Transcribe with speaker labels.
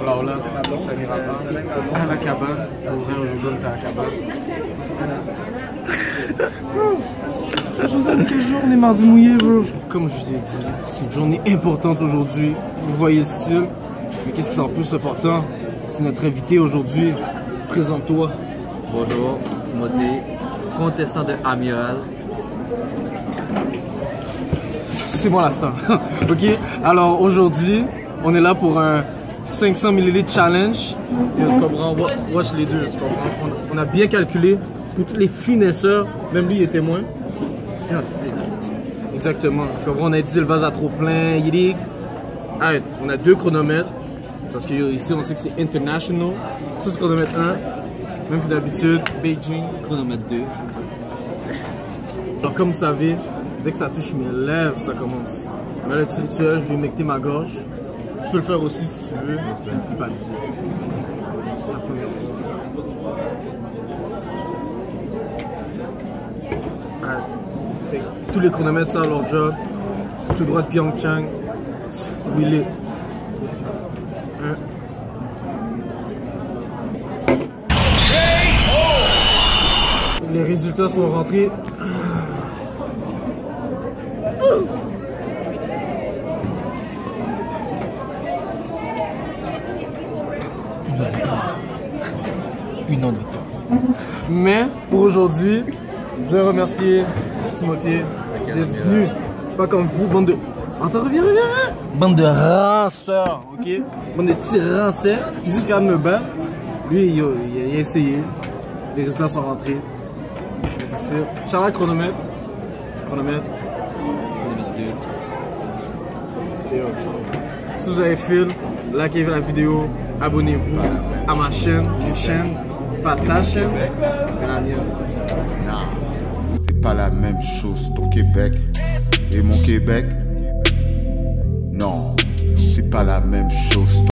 Speaker 1: Alors là, ça n'ira pas. À la cabane. Pour vrai, aujourd'hui, on était à la cabane. José, quel jour? On est mardi mouillé, bro? Comme je vous ai dit, c'est une journée importante aujourd'hui. Vous voyez le style. Mais qu'est-ce qui est en plus important? C'est notre invité aujourd'hui. Présente-toi.
Speaker 2: Bonjour, Timothée, contestant de Amiral.
Speaker 1: C'est moi la star. ok, alors aujourd'hui, on est là pour un 500 ml challenge. Et tu comprends, wa- watch les deux. On, a bien calculé pour tous les finesseurs, même lui il est témoin.
Speaker 2: Scientifique.
Speaker 1: Exactement. Comprends, on a utilisé le vase à trop plein. Arrête, on a deux chronomètres. Parce que ici on sait que c'est international. Ça c'est chronomètre 1. Même que d'habitude, Beijing.
Speaker 2: Chronomètre 2.
Speaker 1: Alors comme vous savez, dès que ça touche mes lèvres, ça commence. Mais le petit rituel, je vais humecter ma gorge. Peux le faire aussi si tu veux. Pas le dire. C'est sa première fois. Tous les chronomètres savent leur job. Tout droit de Pyeongchang. Will it? Hein? Les résultats sont rentrés. Une autre victoire. Mais pour aujourd'hui, je vais remercier Timothée d'être venu. Pas comme vous, bande de. Attends, reviens, reviens, reviens. Bande de ranceurs, ok? Bande de petits qui disent qu'à me battre. Lui, il a, essayé. Les résultats sont rentrés. Charlotte, chronomètre. Chronomètre.
Speaker 2: Chronomètre 2.
Speaker 1: Et hop. Si vous avez fil, likez la vidéo, abonnez-vous à ma chaîne, chaîne,
Speaker 3: c'est pas la même chose ton Québec et mon Québec. Non, c'est pas la même chose.